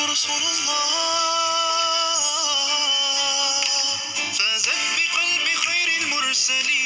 رسول الله فازت بقلب خير المرسلين.